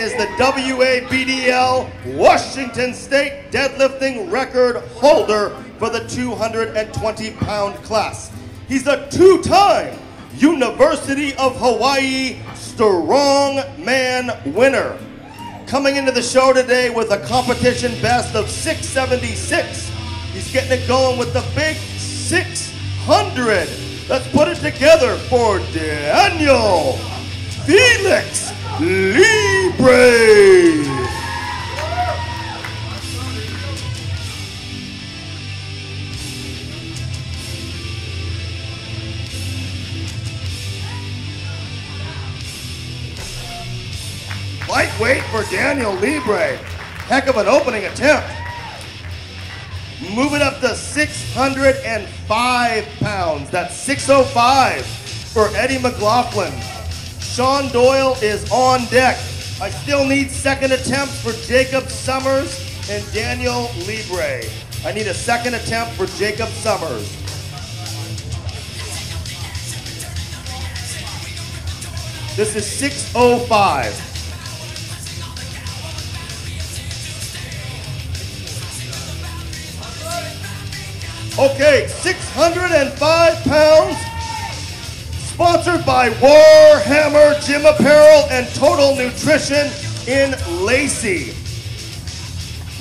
is the WABDL Washington State deadlifting record holder for the 220 pound class. He's a two time University of Hawaii Strongman winner. Coming into the show today with a competition best of 676. He's getting it going with the big 600. Let's put it together for Daniel Felix Libre. Lightweight for Daniel Libre. Heck of an opening attempt. Moving up to 605 pounds. That's 605 for Eddie McLaughlin. Sean Doyle is on deck. I still need second attempts for Jacob Summers and Daniel Libre. I need a second attempt for Jacob Summers. This is 605. Okay, 605 pounds. Sponsored by Warhammer Gym Apparel and Total Nutrition in Lacey.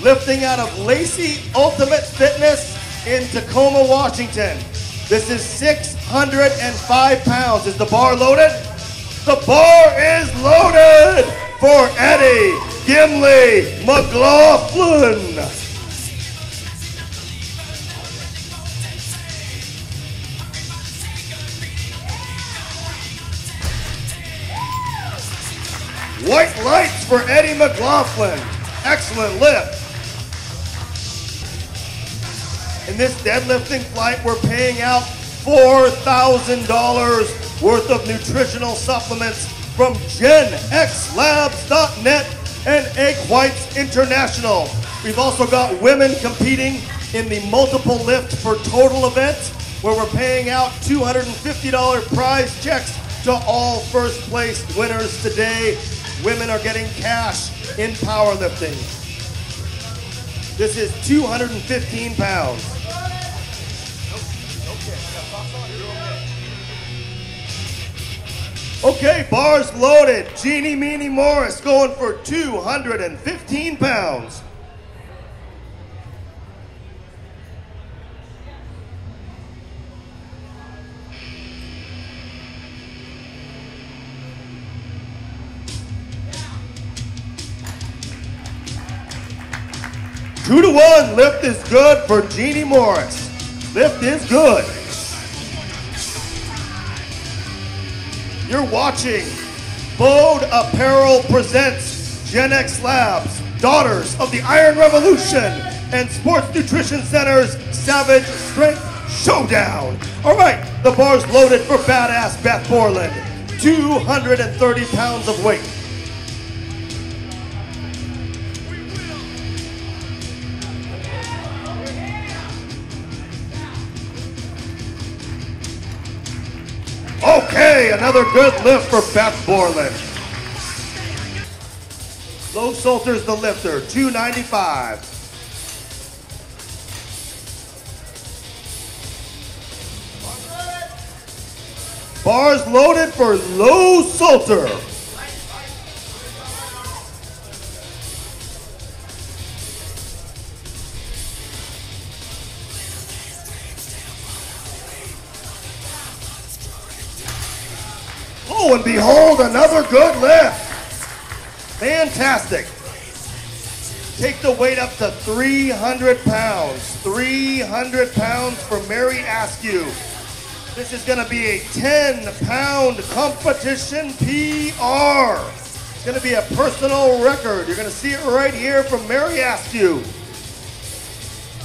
Lifting out of Lacey Ultimate Fitness in Tacoma, Washington. This is 605 pounds. Is the bar loaded? The bar is loaded for Eddie Gimli McLaughlin. White lights for Eddie McLaughlin. Excellent lift. In this deadlifting flight, we're paying out $4,000 worth of nutritional supplements from GenXLabs.net and Egg Whites International. We've also got women competing in the multiple lift for total events where we're paying out $250 prize checks to all first place winners today. Women are getting cash in powerlifting. This is 215 pounds. Okay, bars loaded. Jeannie Meanie Morris going for 215 pounds. Two to one, lift is good for Jeannie Morris. Lift is good. You're watching BOAD Apparel presents Gen X Labs, Daughters of the Iron Revolution, and Sports Nutrition Center's Savage Strength Showdown. All right, the bar's loaded for badass Beth Borland. 230 pounds of weight. Another good lift for Beth Borland. Lo Solter's the lifter, 295. Bars loaded for Lo Solter. Another good lift. Fantastic. Take the weight up to 300 pounds. 300 pounds for Mary Askew. This is going to be a 10 pound competition PR. It's going to be a personal record. You're going to see it right here from Mary Askew.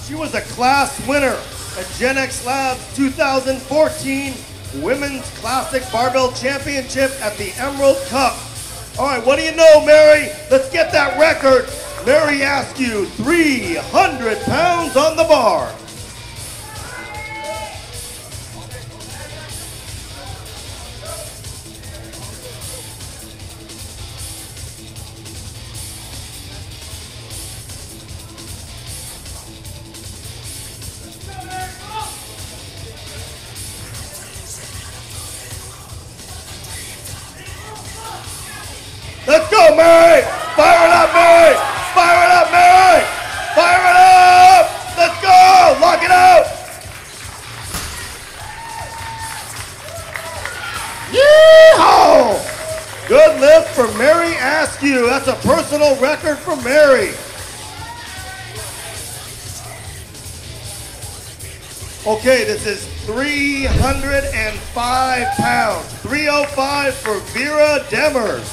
She was a class winner at Gen X Labs 2014 Women's Classic Barbell Championship at the Emerald Cup. All right, what do you know, Mary? Let's get that record. Mary Askew, 300 pounds on the bar. Okay, this is 305 pounds. 305 for Vera Demers.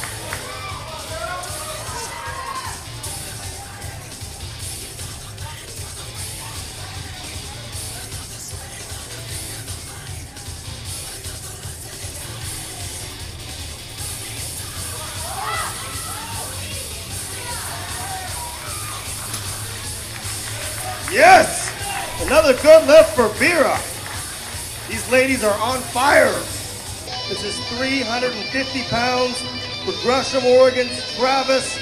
Yes! Another good. These are on fire. This is 350 pounds for Gresham, Oregon's Travis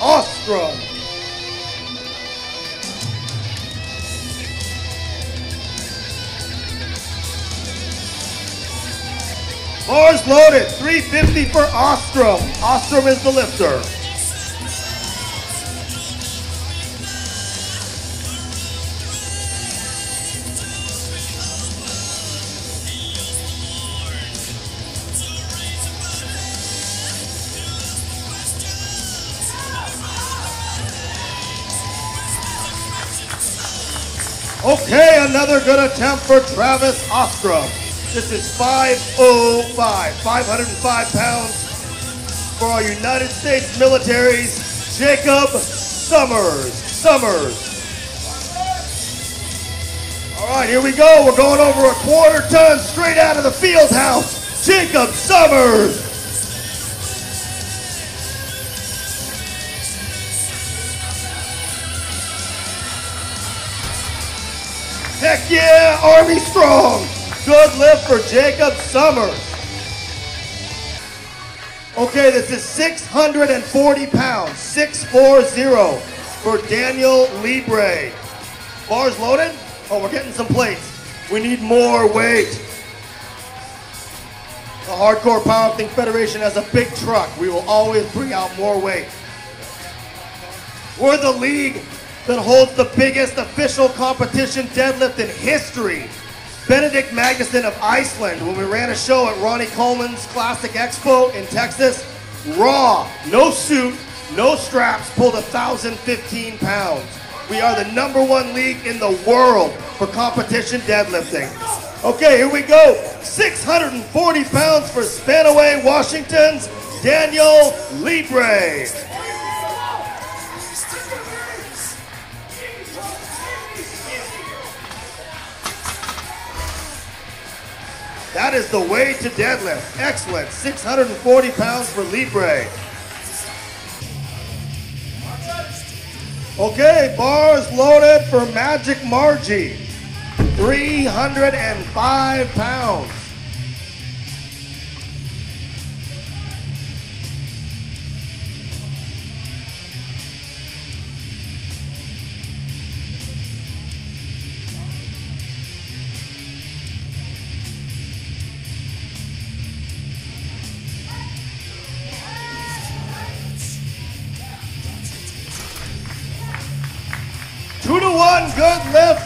Ostrom. Bars loaded, 350 for Ostrom. Ostrom is the lifter. Another good attempt for Travis Ostrom. This is 505, 505 pounds for our United States militaries, Jacob Summers. Summers. All right, here we go. We're going over a quarter ton straight out of the field house. Jacob Summers. Heck yeah, Army Strong. Good lift for Jacob Summers. Okay, this is 640 pounds, 640 for Daniel Libre. Bars loaded? Oh, we're getting some plates. We need more weight. The Hardcore Powerlifting Federation has a big truck. We will always bring out more weight. We're the league that holds the biggest official competition deadlift in history. Benedikt Magnusson of Iceland, when we ran a show at Ronnie Coleman's Classic Expo in Texas, raw, no suit, no straps, pulled 1,015 pounds. We are the number one league in the world for competition deadlifting. Okay, here we go. 640 pounds for Spanaway, Washington's Daniel Libre. That is the way to deadlift. Excellent. 640 pounds for Libre. Okay, bars loaded for Magic Margie. 305 pounds.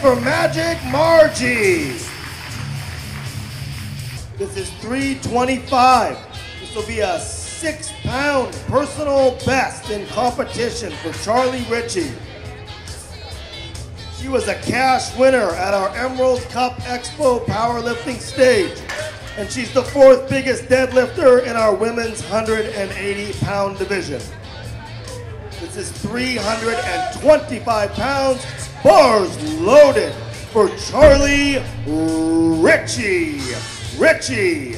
For Magic Margie. This is 325. This will be a six pound personal best in competition for Charlie Ritchie. She was a cash winner at our Emerald Cup Expo powerlifting stage. And she's the fourth biggest deadlifter in our women's 180 pound division. This is 325 pounds, bars loaded for Charlie Ritchie. Ritchie.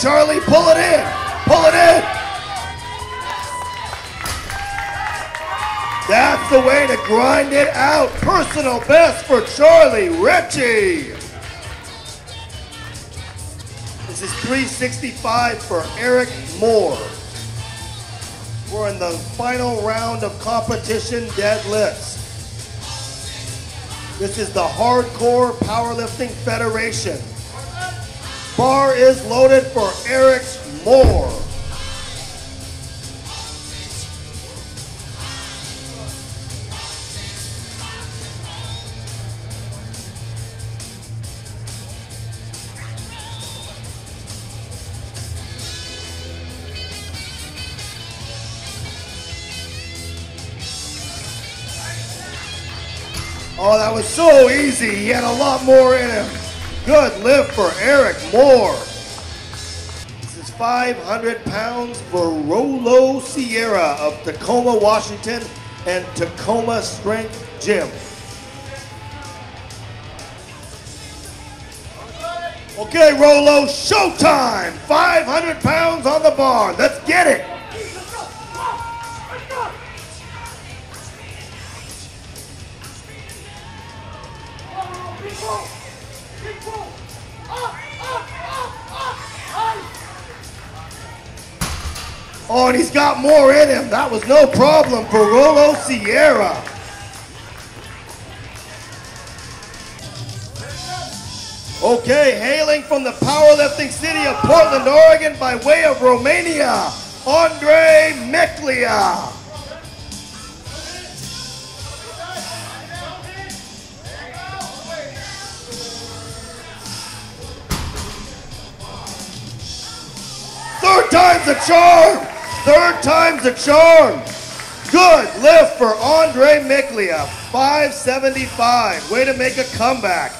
Charlie. Pull it in. Pull it in. That's the way to grind it out. Personal best for Charlie Ritchie. This is 365 for Eric Moore. We're in the final round of competition deadlifts. This is the Hardcore Powerlifting Federation. Bar is loaded for Eric Moore. Oh, that was so easy. He had a lot more in him. Good lift for Eric Moore. This is 500 pounds for Rolo Sierra of Tacoma, Washington and Tacoma Strength Gym. Okay, Rolo, showtime! 500 pounds on the bar. Let's get it. Oh, and he's got more in him. That was no problem for Rolo Sierra. Okay, hailing from the powerlifting city of Portland, Oregon by way of Romania, Andre Meklia. Third time's a charm. Third time's a charm. Good lift for Andre Miklia. 575. Way to make a comeback.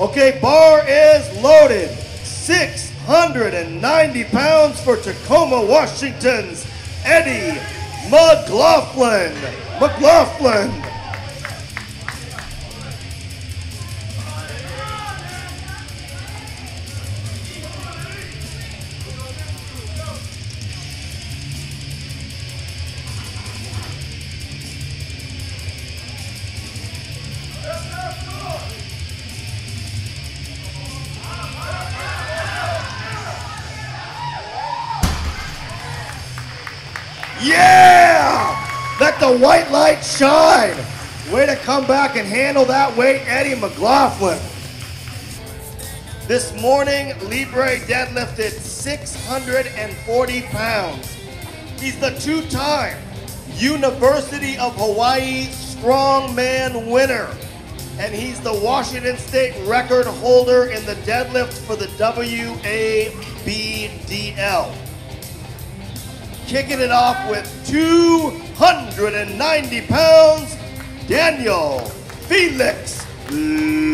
Okay, bar is loaded. 690 pounds for Tacoma, Washington's Eddie McLaughlin. McLaughlin. White light shine. Way to come back and handle that weight, Eddie McLaughlin. This morning, Libre deadlifted 640 pounds. He's the two-time University of Hawaii strongman winner. And he's the Washington State record holder in the deadlift for the WABDL kicking it off with 290 pounds, Daniel Felix Libre.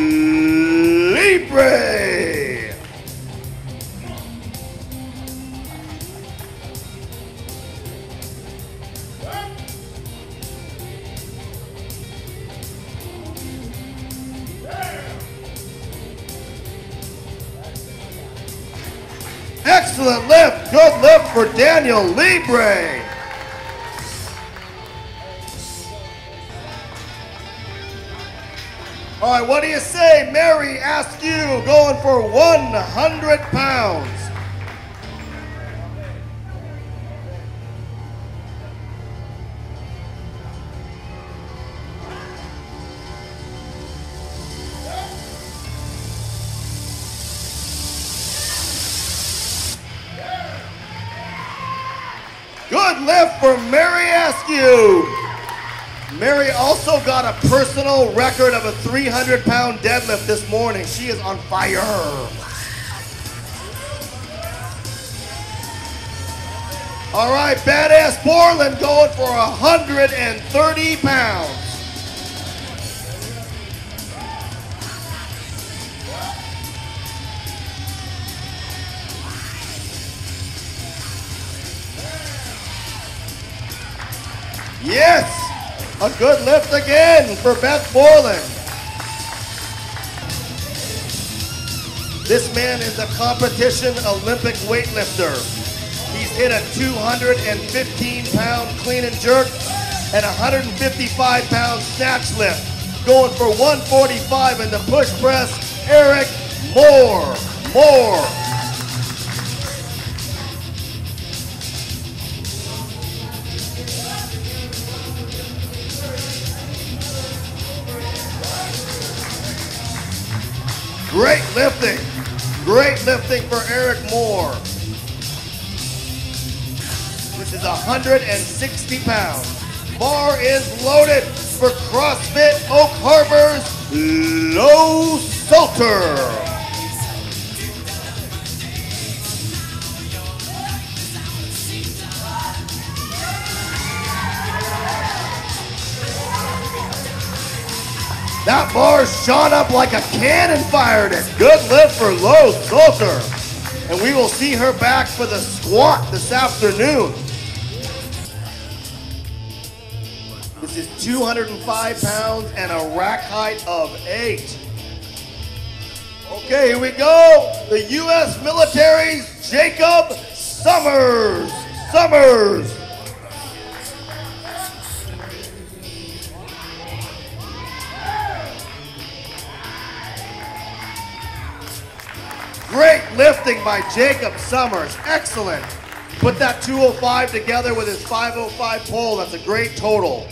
Excellent lift. Good lift for Daniel Libre. All right, what do you say? Mary Askew going for 100 pounds. Good lift for Mary Askew. Mary also got a personal record of a 300 pound deadlift this morning. She is on fire. All right, Badass Borland going for 130 pounds. Yes, a good lift again for Beth Borland. This man is a competition Olympic weightlifter. He's hit a 215 pound clean and jerk and 155 pound snatch lift. Going for 145 in the push press, Eric Moore. Moore. Lifting. Great lifting for Eric Moore. This is 160 pounds. Bar is loaded for CrossFit Oak Harbor's Lo Solter. That bar shot up like a cannon fired it. Good lift for Lo Solter. And we will see her back for the squat this afternoon. This is 205 pounds and a rack height of eight. Okay, here we go. The U.S. military's Jacob Summers. Summers. Great lifting by Jacob Summers. Excellent. Put that 205 together with his 505 pull. That's a great total.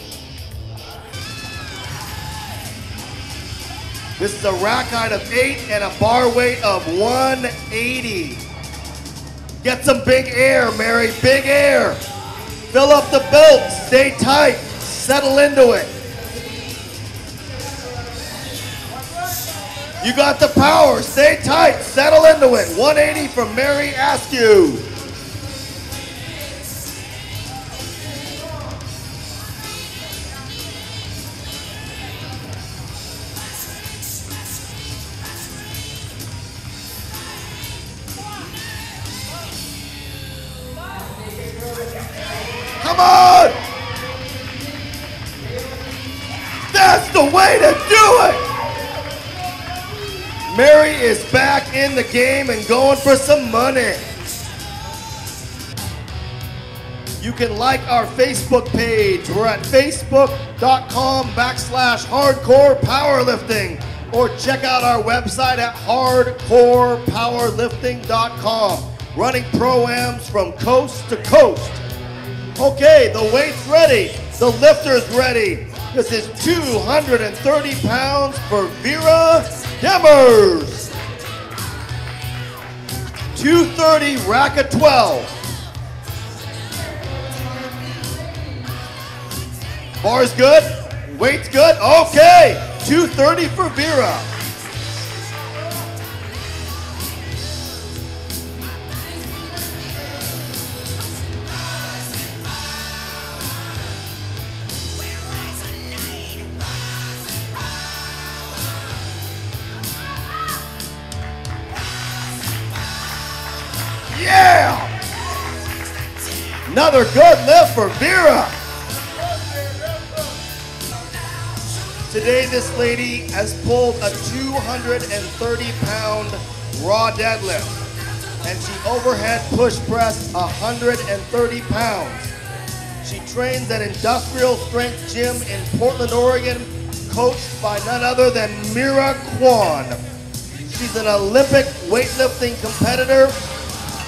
This is a rack height of 8 and a bar weight of 180. Get some big air, Mary. Big air. Fill up the belt. Stay tight. Settle into it. You got the power. Stay tight. Settle into it. 180 from Mary Askew. Mary is back in the game and going for some money. You can like our Facebook page. We're at facebook.com backslash hardcore powerlifting. Or check out our website at hardcorepowerlifting.com. Running pro-ams from coast to coast. Okay, the weight's ready. The lifter's ready. This is 230 pounds for Vera Demers. 230 rack of 12. Bar's good. Weight's good. Okay. 230 for Vera. Another good lift for Vera. Today, this lady has pulled a 230 pound raw deadlift and she overhead push pressed 130 pounds. She trains at Industrial Strength Gym in Portland, Oregon, coached by none other than Mira Kwan. She's an Olympic weightlifting competitor.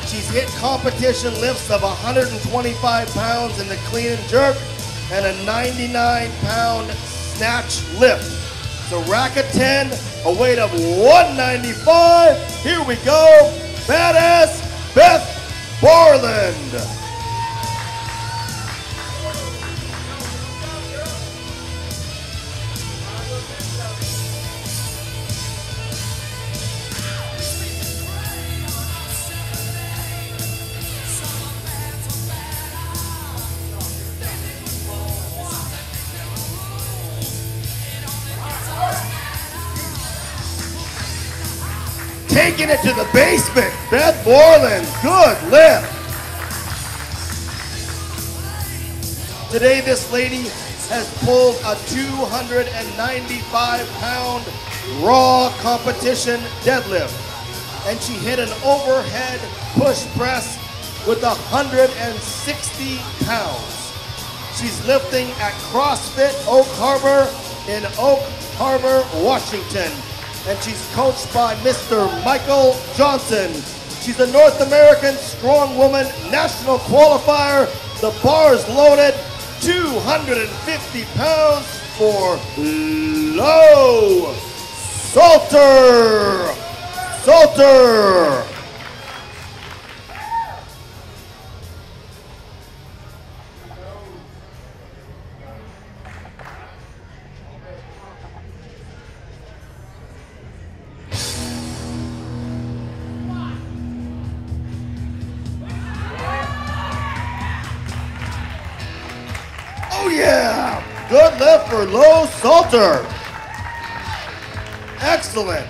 She's hit competition lifts of 125 pounds in the clean and jerk and a 99 pound snatch lift. So rack of 10, a weight of 195. Here we go. Badass Beth Borland. It to the basement. Beth Borland, good lift. Today, this lady has pulled a 295 pound raw competition deadlift. And she hit an overhead push press with 160 pounds. She's lifting at CrossFit Oak Harbor in Oak Harbor, Washington. And she's coached by Mr. Michael Johnson. She's a North American Strong Woman National Qualifier. The bar is loaded, 250 pounds for Lo Solter. Solter. Oh yeah! Good lift for Lo Solter. Excellent.